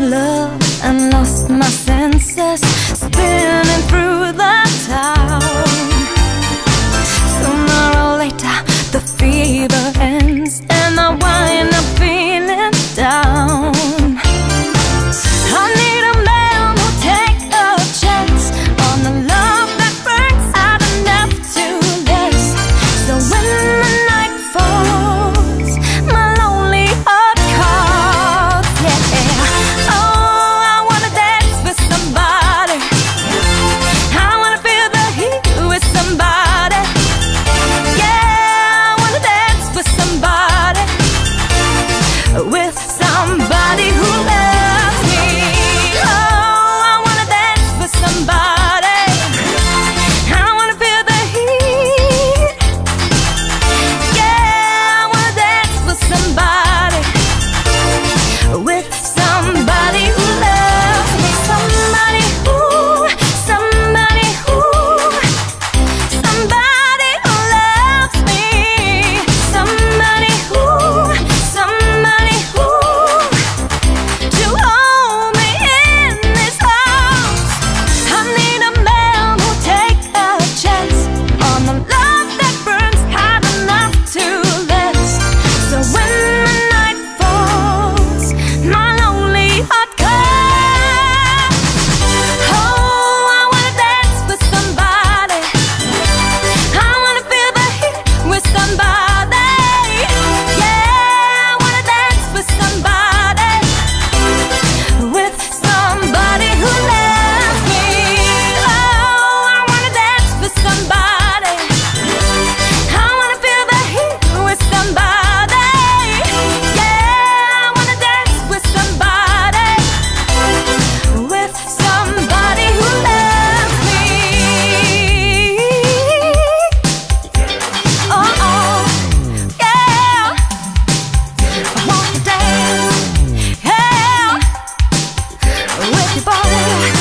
love and lost my senses. Spin boy.